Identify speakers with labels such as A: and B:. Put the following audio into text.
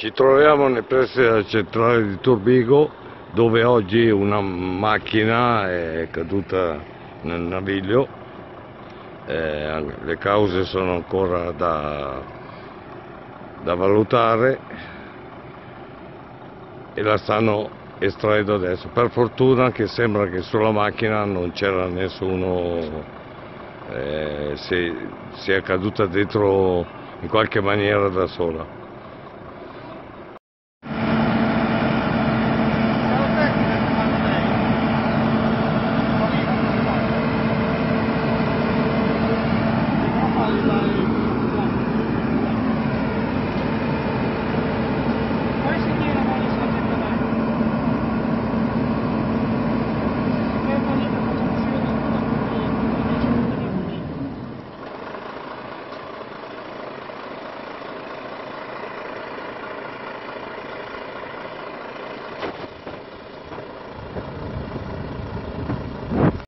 A: Ci troviamo nei pressi della centrale di Turbigo dove oggi una macchina è caduta nel naviglio, eh, le cause sono ancora da, da valutare e la stanno estraendo adesso. Per fortuna che sembra che sulla macchina non c'era nessuno, eh, si, si è caduta dentro in qualche maniera da sola.